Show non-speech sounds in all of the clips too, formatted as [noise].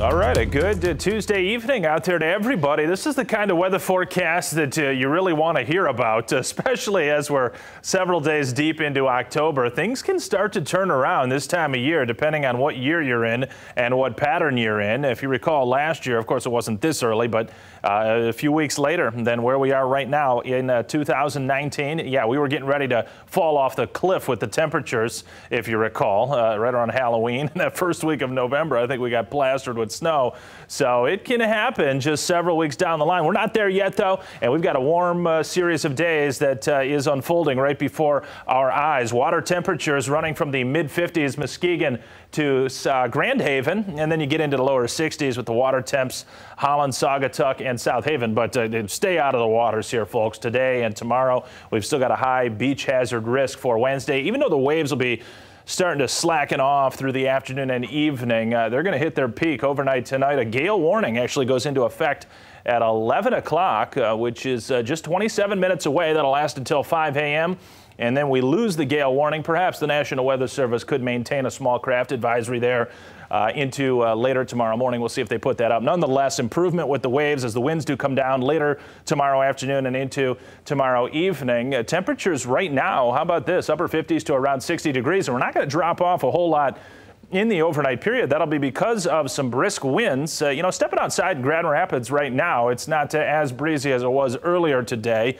All right, a good uh, Tuesday evening out there to everybody. This is the kind of weather forecast that uh, you really want to hear about, [laughs] especially as we're several days deep into October. Things can start to turn around this time of year, depending on what year you're in and what pattern you're in. If you recall last year, of course, it wasn't this early, but uh, a few weeks later than where we are right now in uh, 2019. Yeah, we were getting ready to fall off the cliff with the temperatures, if you recall, uh, right around Halloween. [laughs] that first week of November, I think we got plastered with snow. So it can happen just several weeks down the line. We're not there yet, though, and we've got a warm uh, series of days that uh, is unfolding right before our eyes. Water temperatures running from the mid 50s, Muskegon to uh, Grand Haven, and then you get into the lower 60s with the water temps, Holland, Saugatuck, and South Haven. But uh, stay out of the waters here, folks. Today and tomorrow, we've still got a high beach hazard risk for Wednesday, even though the waves will be starting to slacken off through the afternoon and evening. Uh, they're going to hit their peak overnight tonight. A gale warning actually goes into effect at 11 o'clock, uh, which is uh, just 27 minutes away. That'll last until 5 a.m and then we lose the gale warning. Perhaps the National Weather Service could maintain a small craft advisory there uh, into uh, later tomorrow morning. We'll see if they put that up. Nonetheless, improvement with the waves as the winds do come down later tomorrow afternoon and into tomorrow evening. Uh, temperatures right now, how about this? Upper 50s to around 60 degrees, and we're not going to drop off a whole lot in the overnight period. That'll be because of some brisk winds. Uh, you know, stepping outside Grand Rapids right now, it's not as breezy as it was earlier today.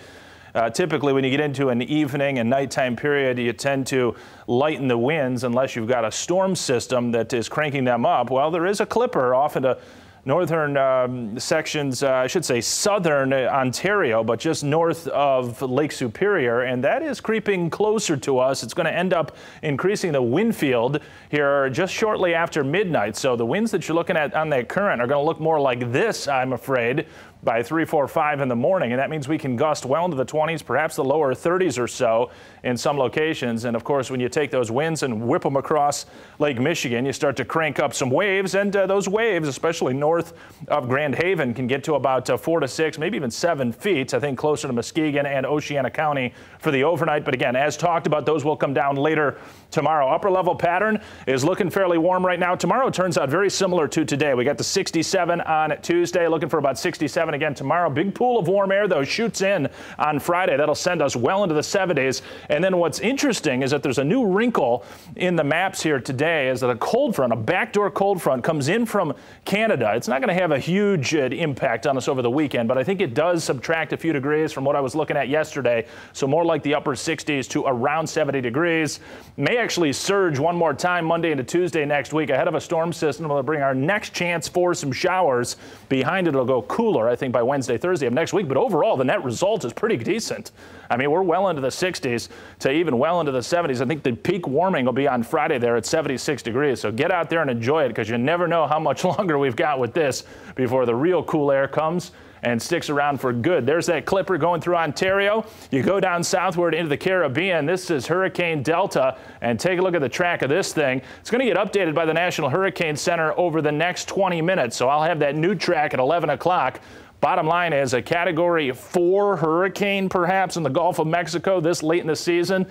Uh, typically, when you get into an evening and nighttime period, you tend to lighten the winds unless you've got a storm system that is cranking them up. Well, there is a clipper off into northern um, sections, uh, I should say southern Ontario, but just north of Lake Superior, and that is creeping closer to us. It's going to end up increasing the wind field here just shortly after midnight. So the winds that you're looking at on that current are going to look more like this, I'm afraid, by 3, 4, 5 in the morning. And that means we can gust well into the 20s, perhaps the lower 30s or so in some locations. And of course, when you take those winds and whip them across Lake Michigan, you start to crank up some waves. And uh, those waves, especially north of Grand Haven, can get to about uh, 4 to 6, maybe even 7 feet, I think closer to Muskegon and Oceana County for the overnight. But again, as talked about, those will come down later tomorrow. Upper level pattern is looking fairly warm right now. Tomorrow turns out very similar to today. We got the 67 on Tuesday, looking for about 67 again tomorrow. Big pool of warm air, though, shoots in on Friday. That'll send us well into the 70s. And then what's interesting is that there's a new wrinkle in the maps here today is that a cold front, a backdoor cold front, comes in from Canada. It's not going to have a huge uh, impact on us over the weekend, but I think it does subtract a few degrees from what I was looking at yesterday. So more like the upper 60s to around 70 degrees. May actually surge one more time Monday into Tuesday next week ahead of a storm system. That will bring our next chance for some showers. Behind it, it'll go cooler, I think, by Wednesday, Thursday of next week. But overall, the net result is pretty decent. I mean, we're well into the 60s to even well into the 70s. I think the peak warming will be on Friday there at 76 degrees. So get out there and enjoy it because you never know how much [laughs] longer we've got with this before the real cool air comes and sticks around for good. There's that clipper going through Ontario. You go down southward into the Caribbean. This is Hurricane Delta, and take a look at the track of this thing. It's going to get updated by the National Hurricane Center over the next 20 minutes, so I'll have that new track at 11 o'clock. Bottom line is a Category 4 hurricane, perhaps, in the Gulf of Mexico this late in the season.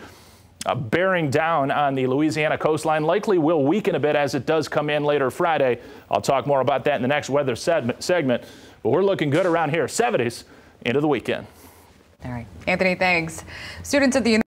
Uh, bearing down on the Louisiana coastline likely will weaken a bit as it does come in later Friday. I'll talk more about that in the next weather segment. But we're looking good around here, 70s into the weekend. All right. Anthony, thanks. Students at the